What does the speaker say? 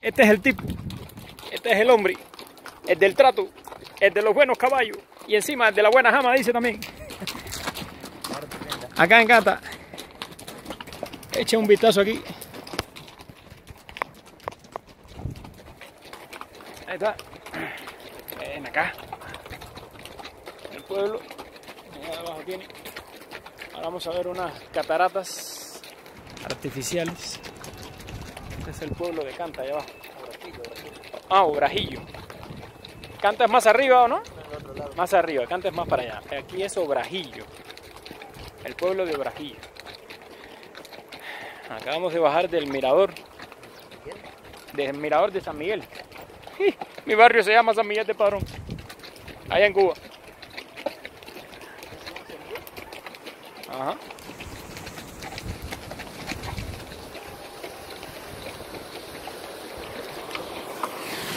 Este es el tipo. Este es el hombre. El del trato. El de los buenos caballos. Y encima el de la buena jama dice también. Acá en Cata. Echa un vistazo aquí. Ahí está. Ven acá. El pueblo. Ahora vamos a ver unas cataratas artificiales. Este es el pueblo de Canta, allá abajo. Ah, Obrajillo. Canta es más arriba, ¿o no? Más arriba, Canta es más para allá. Aquí es Obrajillo. El pueblo de Obrajillo. Acabamos de bajar del mirador. Del mirador de San Miguel. Mi barrio se llama San Miguel de Padrón. Allá en Cuba. Ajá. え?